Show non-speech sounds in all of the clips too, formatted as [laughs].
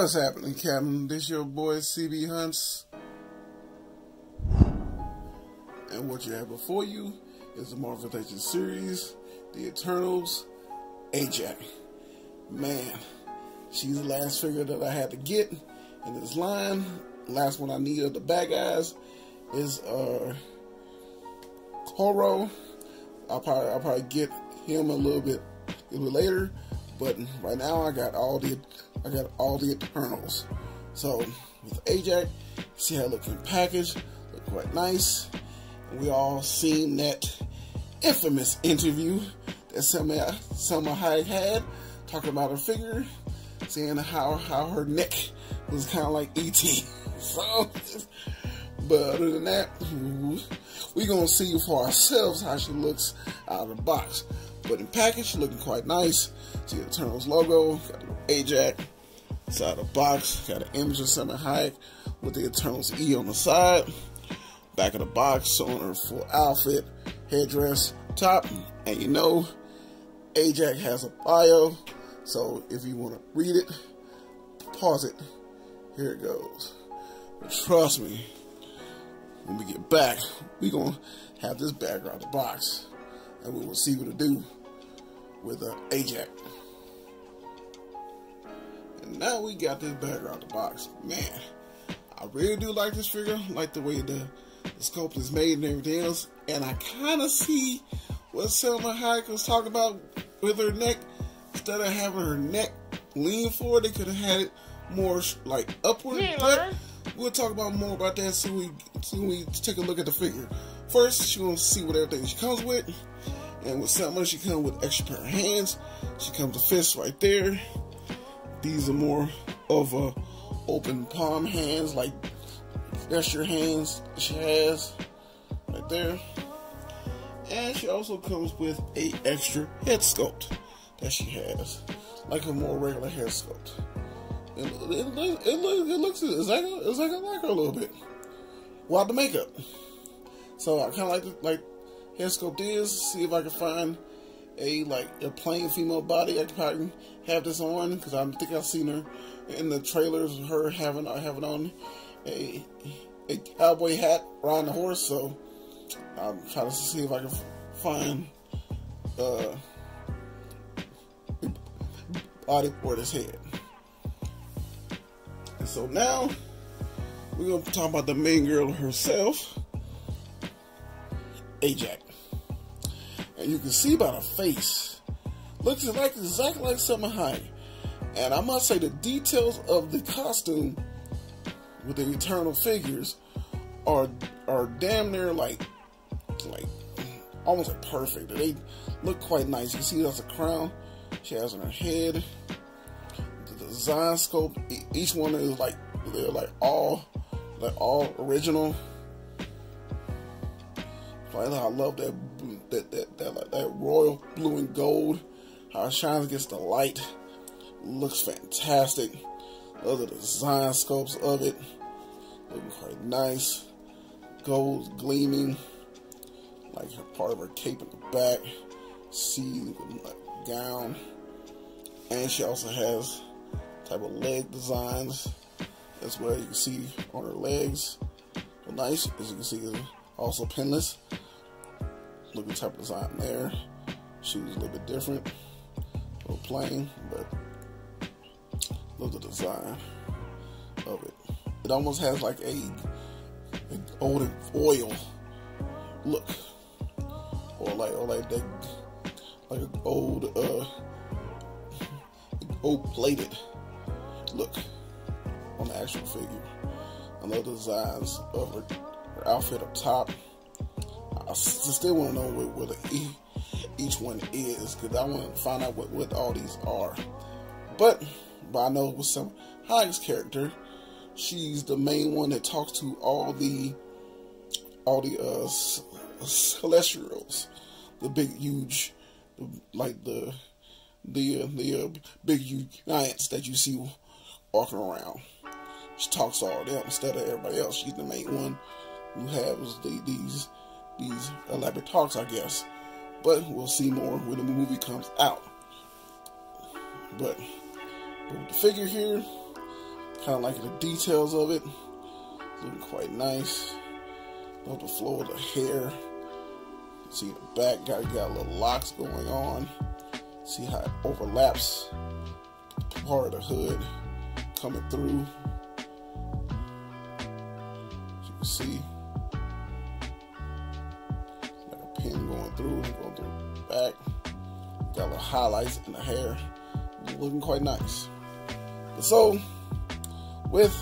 What's happening, Captain? This your boy CB Hunts. And what you have before you is the Marvel Legends series, The Eternals, Ajak. Man, she's the last figure that I had to get in this line. Last one I need of the bad guys is uh Koro. I'll probably I'll probably get him a little bit a little bit later. But right now I got all the I got all the Eternals. So with Ajak, see how it looks in package, look quite nice. We all seen that infamous interview that Salma Salma Hayek had talking about her figure, saying how how her neck was kind of like ET. [laughs] So, but other than that, we gonna see for ourselves how she looks out of the box. But in package, looking quite nice. See the Eternals logo, got the Ajak side of the box, got an image of Salma Hayek with the Eternals E on the side. Back of the box, showing her full outfit, headdress, top, and you know, Ajak has a bio. So if you want to read it, pause it. Here it goes. But trust me, when we get back, we gonna have this bag out the box, and we will see what to do with uh, Ajax. And now we got this bag out of the box. Man, I really do like this figure. Like the way the, the sculpt is made and everything else. And I kind of see what Salma Hayek was talking about with her neck. Instead of having her neck lean forward, they could have had it more like upward. Yeah, but we'll talk about more about that soon we soon we take a look at the figure. First, she gonna see what everything she comes with. And with Salma, she comes with extra pair of hands. She comes with fists right there. These are more of a open palm hands, like gesture hands she has right there. And she also comes with a extra head sculpt that she has, like a more regular head sculpt. And it, it, it, look- it looks exactly, exactly like her a little bit, without the makeup. So I kind of like the, like head sculpt is. See if I can find a like a plain female body. I could probably have this on because I think I've seen her in the trailers. Her having uh, having on a a cowboy hat riding a horse. So I'm trying to see if I can find uh body for this head. And so now we're gonna talk about the main girl herself, Ajak. And you can see by the face, looks like exactly like Salma Hayek. And I must say the details of the costume with the eternal figures are are damn near like like almost like perfect. They look quite nice. You see that's a crown she has on her head. The design scope, each one is like they're like all like all original. I love that that that that, that royal blue and gold. How it shines against the light. Looks fantastic. The design scopes of it. Looking quite nice. Gold gleaming. Like part of her cape in the back. See like, gown. And she also has type of leg designs as well. You can see on her legs. Nice. As you can see, also pinless. Looking type of design there. Shoes a little bit different. A little plain, but love the design of it. It almost has like a, a old oil look, or like or like that like an old uh old plated look on the actual figure. I love the designs of her, her outfit up top. I still want to know what, what the e, each one is because I want to find out what, what all these are. But, but I know with Salma Hayek's character, she's the main one that talks to all the all the uh, celestials, the big, huge, like the the uh, the uh, big giants that you see walking around. She talks to all them instead of everybody else. She's the main one who has the, these these elaborate talks, I guess. But we'll see more when the movie comes out. But, but with the figure here, kind of like the details of it, looking quite nice. Love the flow of the hair. See the back got got little locks going on. See how it overlaps part of the hood coming through. As you can see, through, going through the back. Got little highlights in the hair, looking quite nice. So, with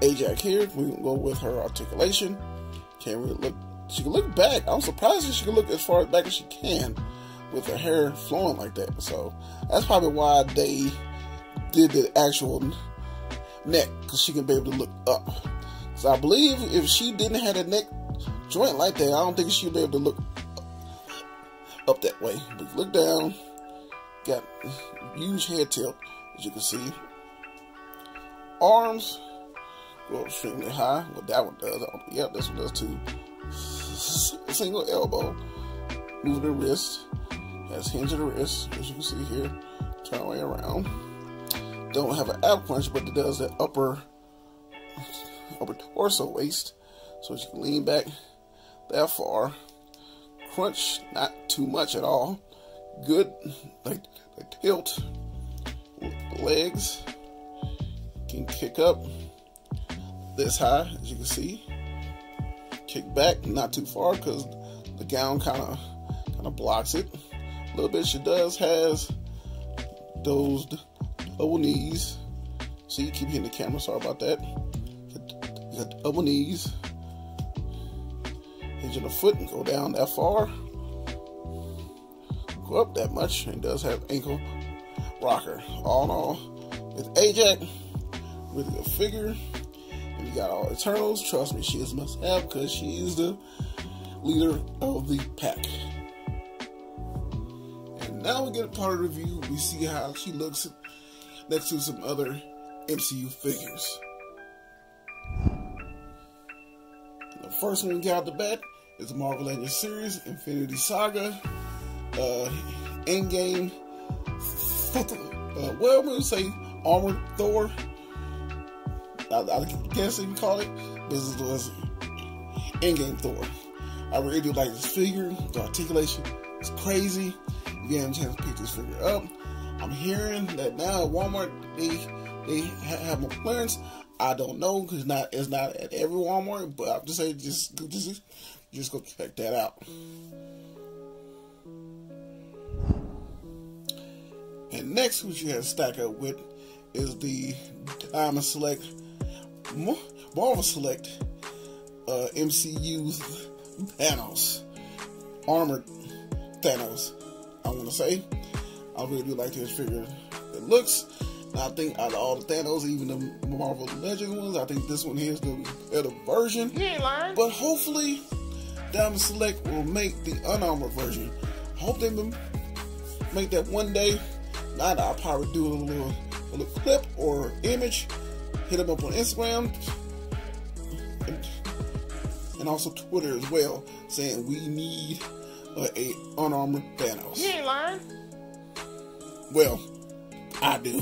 Ajak here, we can go with her articulation. Can't really look. She can look back. I'm surprised that she can look as far back as she can with her hair flowing like that. So that's probably why they did the actual neck because she can be able to look up. So I believe if she didn't have a neck joint like that, I don't think she'd be able to look up that way. But look down, got huge head tilt as you can see. Arms go extremely high. What that one does, yep, this one does too. Single elbow, move the wrist, has hinge of the wrist, as you can see here. Turn way around. Don't have an ab crunch, but it does the upper upper torso waist, so you can lean back that far. Crunch, not too much at all. Good, like, like tilt. Legs can kick up this high, as you can see. Kick back, not too far, because the gown kind of kind of blocks it a little bit. She does has those double knees. See, keep hitting the camera. Sorry about that. Got double knees. The foot and go down that far. Go up that much. And does have ankle rocker. All in all, it's Ajak's Really good figure. And you got all Eternals. Trust me, she is must have because she is the leader of the pack. And now we get a part of the review. We see how she looks next to some other MCU figures. The first one we got out the bat is Marvel Legends series, Infinity Saga, uh, Endgame, [laughs] uh, well, I'm to say Armored Thor. I, I guess you can call it. This was Endgame Thor. I really do like this figure. The articulation is crazy. If you have a chance to pick this figure up, I'm hearing that now at Walmart they they have more clearance. I don't know because not it's not at every Walmart, but I'm just saying just just just go check that out. And next, what you have to stack up with is the Diamond Select Marvel Select uh, MCU Thanos, armored Thanos. I want to say, I really do like this figure. It looks. I think out of all the Thanos, even the Marvel Legend ones, I think this one here is the better version. You ain't lying. But hopefully, Diamond Select will make the unarmored version. Hope they make that one day. Not, I'll probably do a little, a little clip or image. Hit them up on Instagram and, and also Twitter as well, saying we need uh, a unarmored Thanos. You ain't lying. Well, I do. [laughs]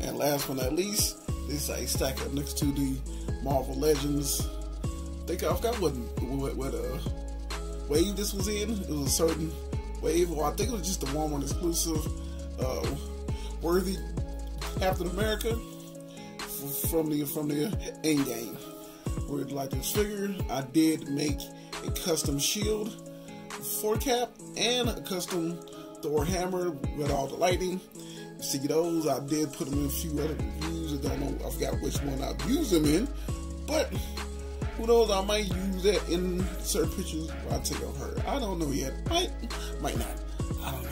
and last but not least, this I stack up next to the Marvel Legends. I think I forgot what what, what uh, wave this was in. It was a certain wave, or I think it was just the Walmart exclusive. Uh, worthy Captain America from the from the end game. Would like this figure. I did make a custom shield for Cap and a custom Thor hammer with all the lighting. See those? I did put them in a few other reviews. I don't know. I forgot which one I've used them in, but who knows? I might use that in certain pictures I take of her. I don't know yet. Might, might not. I don't know.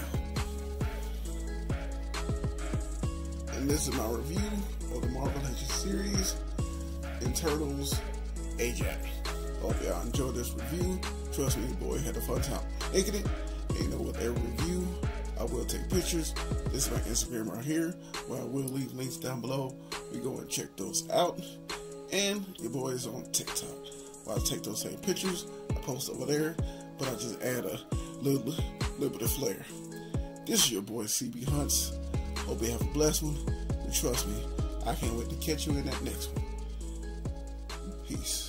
And this is my review of the Marvel Legends series Eternals Ajak. Hope y'all enjoyed this review. Trust me, boy, had a fun time making it. You know, with every review, I will take pictures. This is my Instagram right here, where I will leave links down below. We go and check those out. And your boy is on TikTok. Well, I take those same pictures, I post over there, but I just add a little, little bit of flair. This is your boy CB Hunts. Hope you have a blessed one. And trust me, I can't wait to catch you in that next one. Peace.